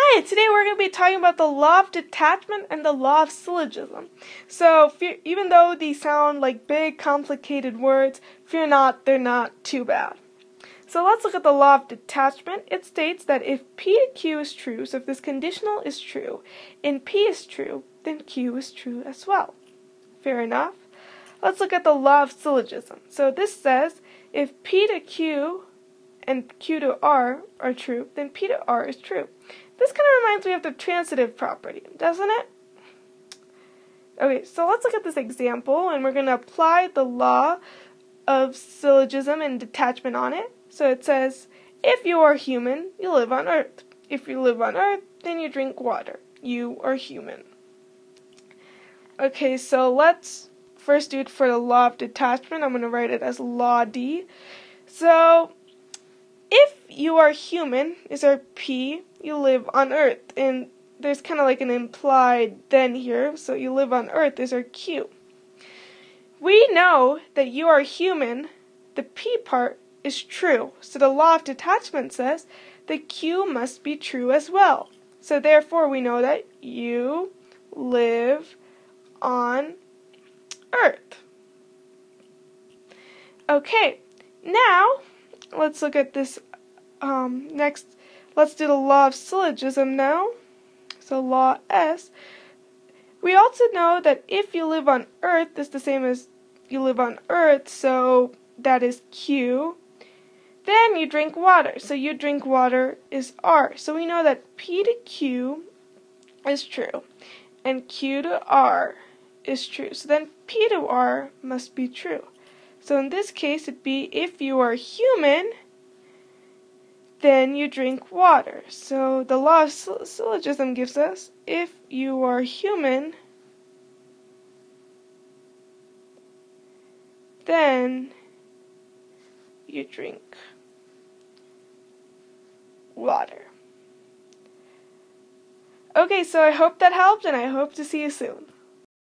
Hi, today we're going to be talking about the law of detachment and the law of syllogism. So, fear, even though these sound like big, complicated words, fear not, they're not too bad. So let's look at the law of detachment. It states that if P to Q is true, so if this conditional is true, and P is true, then Q is true as well. Fair enough. Let's look at the law of syllogism. So this says if P to Q and Q to R are true, then P to R is true. This kind of reminds me of the transitive property, doesn't it? Okay, so let's look at this example, and we're going to apply the law of syllogism and detachment on it. So it says, if you are human, you live on earth. If you live on earth, then you drink water. You are human. Okay, so let's first do it for the law of detachment. I'm going to write it as law D. So you are human is our P, you live on Earth, and there's kind of like an implied then here, so you live on Earth is our Q. We know that you are human, the P part is true, so the law of detachment says the Q must be true as well. So therefore we know that you live on Earth. Okay, now let's look at this um, next. Let's do the law of syllogism now. So law S. We also know that if you live on Earth, is the same as you live on Earth, so that is Q. Then you drink water, so you drink water is R. So we know that P to Q is true, and Q to R is true. So then P to R must be true. So in this case, it'd be if you are human, then you drink water. So the law of syllogism gives us if you are human, then you drink water. Okay, so I hope that helped and I hope to see you soon.